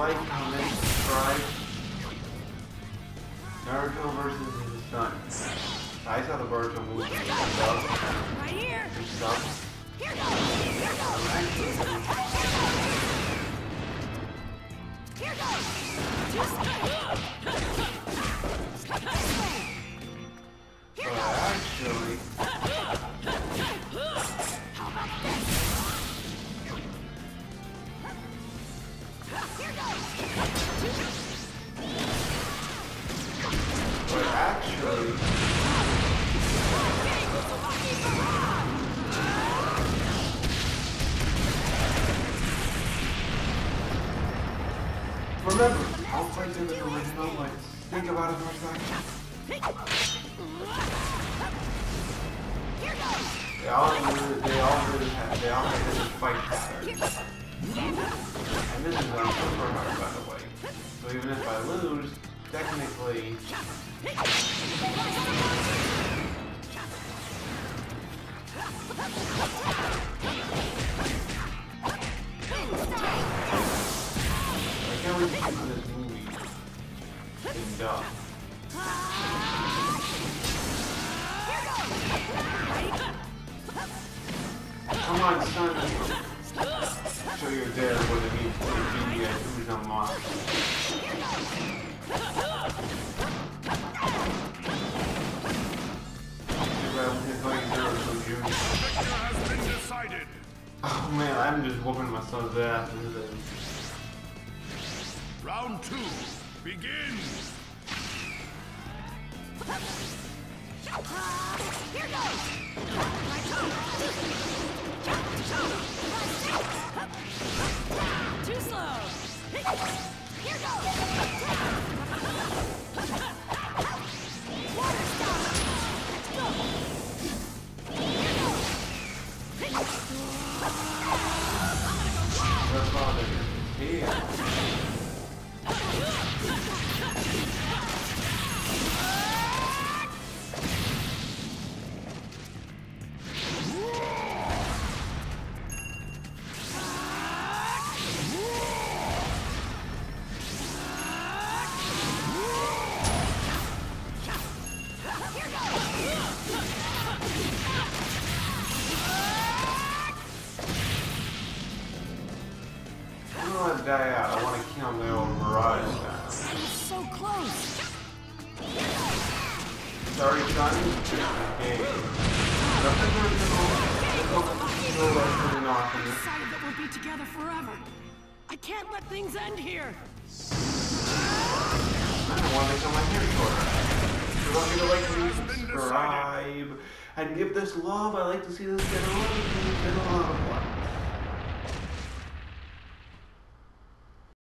like, comment, subscribe. Naruto versus the son. I saw the Boruto movie. Right here. It sucks. Here goes. Here goes. Here goes. Remember, I'll fight in the original, like, think about it. They all really, they all really they all fight. And this is super hard, by the way. So even if I lose, technically, I wait to see this movie is done. Come on, son. Show your dad what it means to be uh, who's unlocked. Oh man, I'm just whooping myself son's ass. This Round two, begin. Here goes. Too slow. Here. Want to die out. I want to kill my old Mirage now. So close. Sorry, son. Okay. Nothing personal. Just hope no less turning off in this. Decided that we'll be together forever. I can't let things end here. I don't want to make my hair shorter. You want me to like, subscribe, and give this love. I like to see this get a lot of views